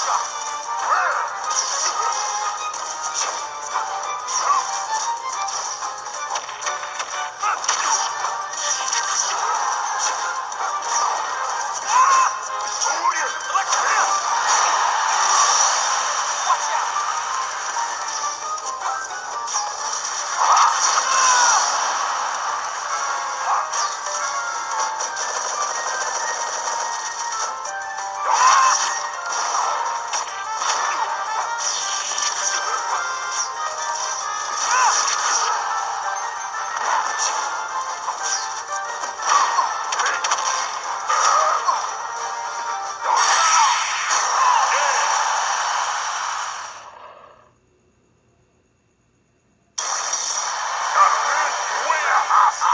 shot. warehouse.